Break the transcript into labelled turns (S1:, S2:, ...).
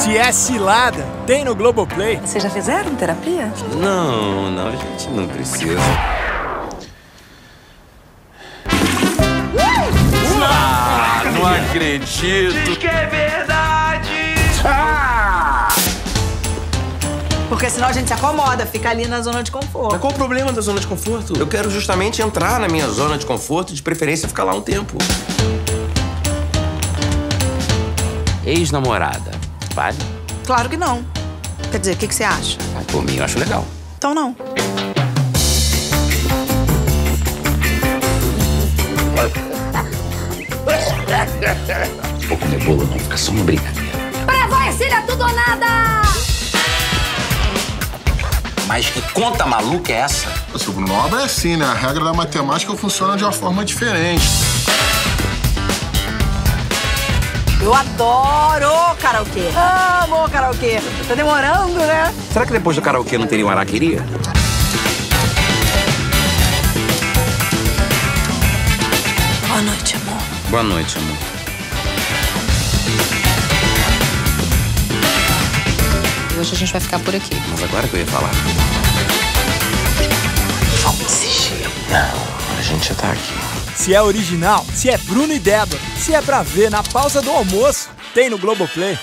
S1: Se é cilada, tem no Globoplay.
S2: Vocês já fizeram terapia?
S3: Não, não, a gente não precisa. Ah, não acredito.
S4: que é verdade!
S2: Porque senão a gente se acomoda, fica ali na zona de conforto.
S3: Mas qual o problema da zona de conforto? Eu quero justamente entrar na minha zona de conforto, de preferência ficar lá um tempo. Ex-namorada, vale?
S2: Claro que não. Quer dizer, o que, que você acha?
S3: Ah, por mim, eu acho legal.
S2: Então não.
S3: Vou comer bolo, não. Fica só uma brincadeira.
S5: Prevalência é tudo ou nada!
S3: Mas que conta maluca é essa?
S6: O Bruno Obra é assim, né? A regra da matemática funciona de uma forma diferente.
S2: Eu adoro karaokê. Amo karaokê. Tá demorando, né?
S3: Será que depois do karaokê não teria um araqueria?
S2: Boa noite, amor.
S3: Boa noite, amor.
S5: E hoje a gente vai ficar por aqui.
S3: Mas agora que eu ia falar. Vamos desistir. Não, a gente já tá aqui.
S1: Se é original, se é Bruno e Débora, se é pra ver na pausa do almoço, tem no Globoplay.